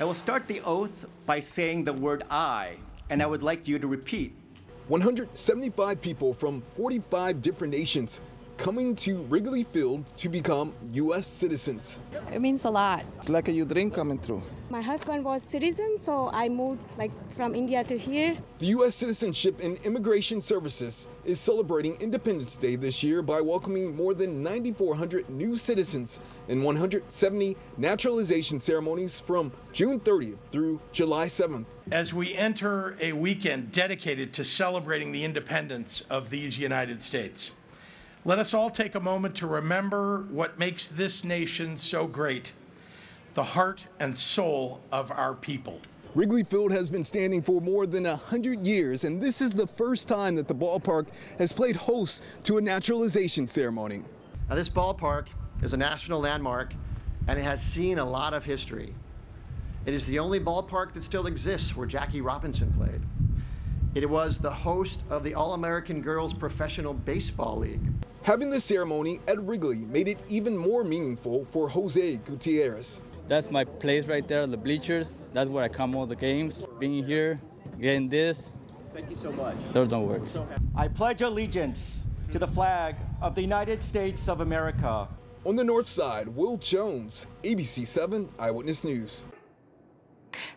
I will start the oath by saying the word I, and I would like you to repeat. 175 people from 45 different nations coming to Wrigley Field to become U.S. citizens. It means a lot. It's like a new dream coming true. My husband was citizen, so I moved like from India to here. The U.S. Citizenship and Immigration Services is celebrating Independence Day this year by welcoming more than 9,400 new citizens in 170 naturalization ceremonies from June 30th through July 7th. As we enter a weekend dedicated to celebrating the independence of these United States, let us all take a moment to remember what makes this nation so great the heart and soul of our people. Wrigley Field has been standing for more than 100 years, and this is the first time that the ballpark has played host to a naturalization ceremony. Now, this ballpark is a national landmark, and it has seen a lot of history. It is the only ballpark that still exists where Jackie Robinson played. It was the host of the All American Girls Professional Baseball League. Having the ceremony at Wrigley made it even more meaningful for Jose Gutierrez. That's my place right there, on the bleachers. That's where I come all the games. Being here, getting this. Thank you so much. Those don't work. I pledge allegiance to the flag of the United States of America. On the north side, Will Jones, ABC 7 Eyewitness News.